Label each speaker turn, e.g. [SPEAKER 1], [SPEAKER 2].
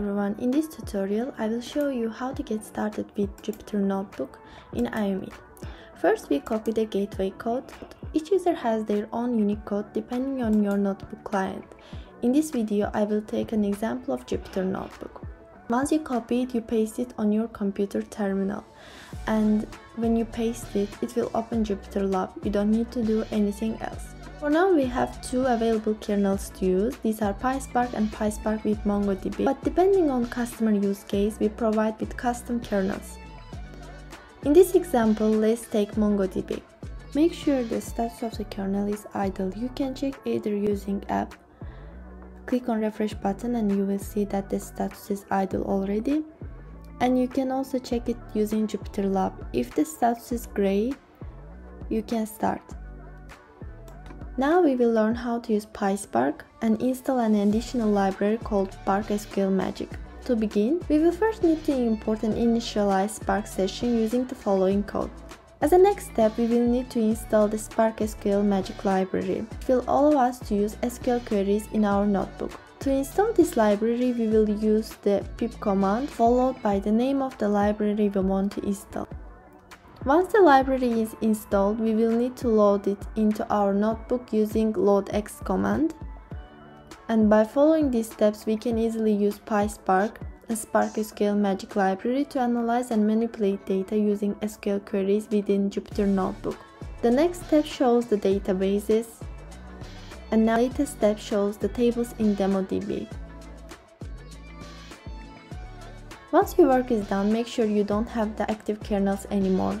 [SPEAKER 1] everyone, in this tutorial I will show you how to get started with Jupyter Notebook in IOMETE. First we copy the gateway code. Each user has their own unique code depending on your notebook client. In this video I will take an example of Jupyter Notebook. Once you copy it, you paste it on your computer terminal and when you paste it, it will open Jupyter Lab. You don't need to do anything else. For now we have two available kernels to use. These are PySpark and PySpark with MongoDB. But depending on customer use case, we provide with custom kernels. In this example, let's take MongoDB. Make sure the status of the kernel is idle. You can check either using app. Click on refresh button and you will see that the status is idle already. And you can also check it using Jupyter Lab. If the status is gray, you can start. Now we will learn how to use PySpark and install an additional library called Spark SQL Magic. To begin, we will first need to import and initialize Spark session using the following code. As a next step, we will need to install the Spark SQL Magic library, which will allow us to use SQL queries in our notebook. To install this library, we will use the pip command followed by the name of the library we want to install. Once the library is installed, we will need to load it into our notebook using loadx command. And by following these steps, we can easily use PySpark, a Spark SQL Magic library to analyze and manipulate data using SQL queries within Jupyter Notebook. The next step shows the databases, and the latest step shows the tables in DemoDB. Once your work is done, make sure you don't have the active kernels anymore.